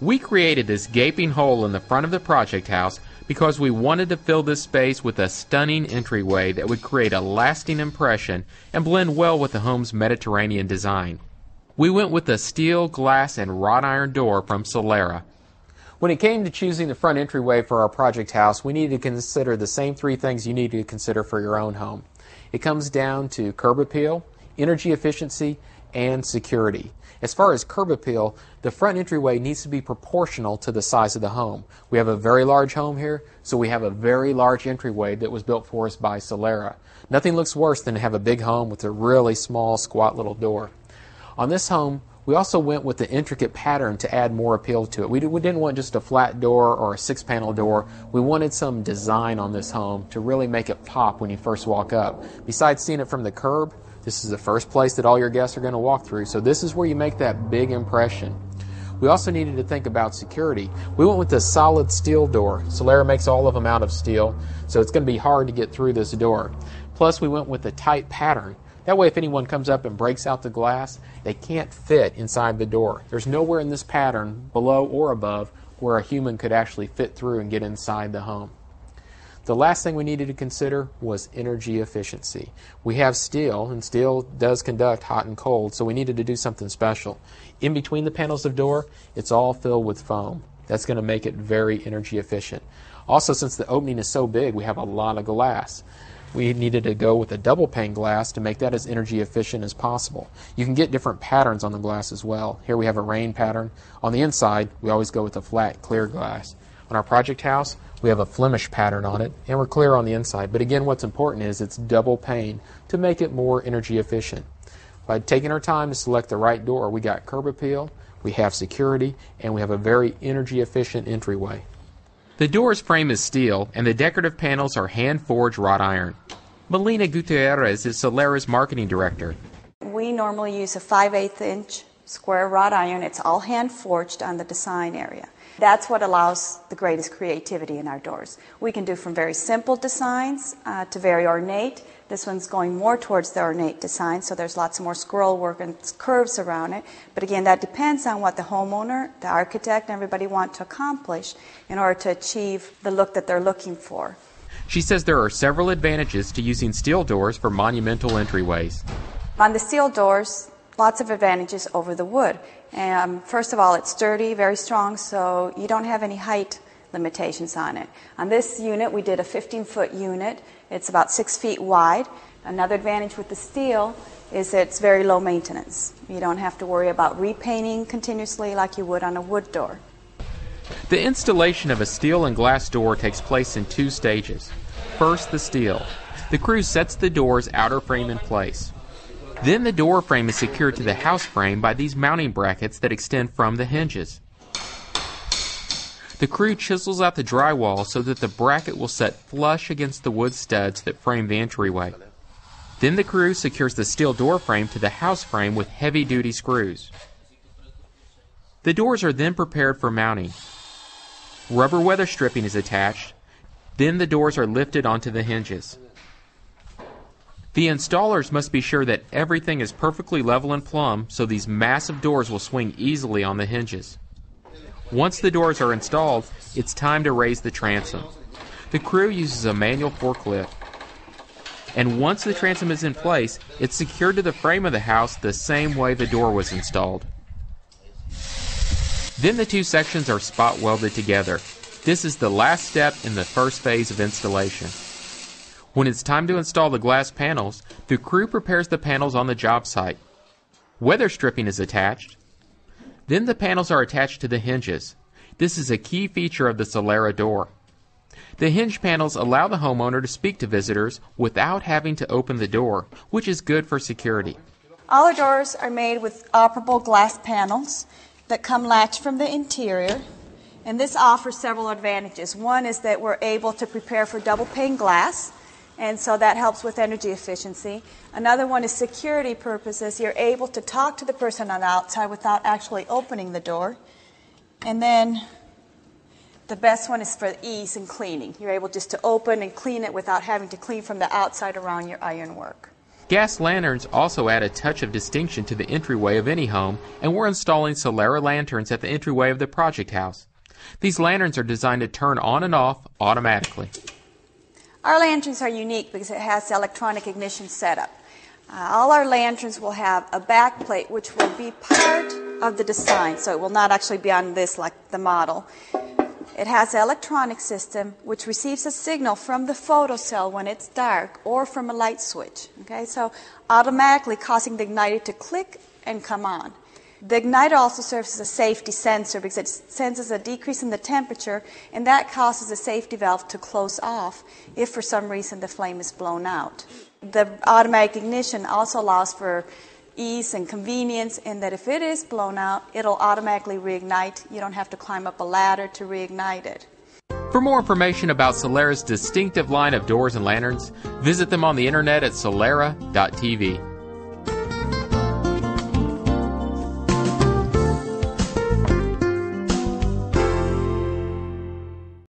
We created this gaping hole in the front of the project house because we wanted to fill this space with a stunning entryway that would create a lasting impression and blend well with the home's Mediterranean design. We went with a steel, glass, and wrought iron door from Solara. When it came to choosing the front entryway for our project house, we needed to consider the same three things you need to consider for your own home. It comes down to curb appeal, energy efficiency, and security. As far as curb appeal, the front entryway needs to be proportional to the size of the home. We have a very large home here, so we have a very large entryway that was built for us by Solara. Nothing looks worse than to have a big home with a really small, squat little door. On this home, we also went with the intricate pattern to add more appeal to it. We, we didn't want just a flat door or a six panel door. We wanted some design on this home to really make it pop when you first walk up. Besides seeing it from the curb, this is the first place that all your guests are going to walk through. So this is where you make that big impression. We also needed to think about security. We went with a solid steel door. Solara makes all of them out of steel, so it's going to be hard to get through this door. Plus, we went with a tight pattern. That way, if anyone comes up and breaks out the glass, they can't fit inside the door. There's nowhere in this pattern, below or above, where a human could actually fit through and get inside the home. The last thing we needed to consider was energy efficiency. We have steel, and steel does conduct hot and cold, so we needed to do something special. In between the panels of door, it's all filled with foam. That's going to make it very energy efficient. Also, since the opening is so big, we have a lot of glass we needed to go with a double pane glass to make that as energy efficient as possible. You can get different patterns on the glass as well. Here we have a rain pattern. On the inside, we always go with a flat, clear glass. On our project house, we have a Flemish pattern on it, and we're clear on the inside. But again, what's important is it's double pane to make it more energy efficient. By taking our time to select the right door, we got curb appeal, we have security, and we have a very energy efficient entryway. The door's frame is steel, and the decorative panels are hand forged wrought iron. Melina Gutierrez is Solara's marketing director. We normally use a 5 8 inch square wrought iron. It's all hand forged on the design area. That's what allows the greatest creativity in our doors. We can do from very simple designs uh, to very ornate. This one's going more towards the ornate design, so there's lots of more scroll work and curves around it. But again, that depends on what the homeowner, the architect, and everybody want to accomplish in order to achieve the look that they're looking for. She says there are several advantages to using steel doors for monumental entryways. On the steel doors, lots of advantages over the wood. Um, first of all, it's sturdy, very strong, so you don't have any height limitations on it. On this unit, we did a 15 foot unit. It's about six feet wide. Another advantage with the steel is it's very low maintenance. You don't have to worry about repainting continuously like you would on a wood door. The installation of a steel and glass door takes place in two stages. First, the steel. The crew sets the door's outer frame in place. Then the door frame is secured to the house frame by these mounting brackets that extend from the hinges. The crew chisels out the drywall so that the bracket will set flush against the wood studs that frame the entryway. Then the crew secures the steel door frame to the house frame with heavy duty screws. The doors are then prepared for mounting. Rubber weather stripping is attached. Then the doors are lifted onto the hinges. The installers must be sure that everything is perfectly level and plumb so these massive doors will swing easily on the hinges. Once the doors are installed, it's time to raise the transom. The crew uses a manual forklift. And once the transom is in place, it's secured to the frame of the house the same way the door was installed. Then the two sections are spot welded together. This is the last step in the first phase of installation. When it's time to install the glass panels, the crew prepares the panels on the job site. Weather stripping is attached. Then the panels are attached to the hinges. This is a key feature of the Solara door. The hinge panels allow the homeowner to speak to visitors without having to open the door, which is good for security. All our doors are made with operable glass panels that come latched from the interior. And this offers several advantages. One is that we're able to prepare for double pane glass and so that helps with energy efficiency. Another one is security purposes. You're able to talk to the person on the outside without actually opening the door. And then the best one is for ease and cleaning. You're able just to open and clean it without having to clean from the outside around your ironwork. Gas lanterns also add a touch of distinction to the entryway of any home, and we're installing Solara lanterns at the entryway of the project house. These lanterns are designed to turn on and off automatically. Our lanterns are unique because it has electronic ignition setup. Uh, all our lanterns will have a back plate which will be part of the design, so it will not actually be on this like the model. It has an electronic system which receives a signal from the photocell when it's dark or from a light switch. Okay, so automatically causing the igniter to click and come on. The igniter also serves as a safety sensor because it senses a decrease in the temperature and that causes the safety valve to close off if for some reason the flame is blown out. The automatic ignition also allows for ease and convenience in that if it is blown out, it'll automatically reignite. You don't have to climb up a ladder to reignite it. For more information about Solara's distinctive line of doors and lanterns, visit them on the internet at solara.tv.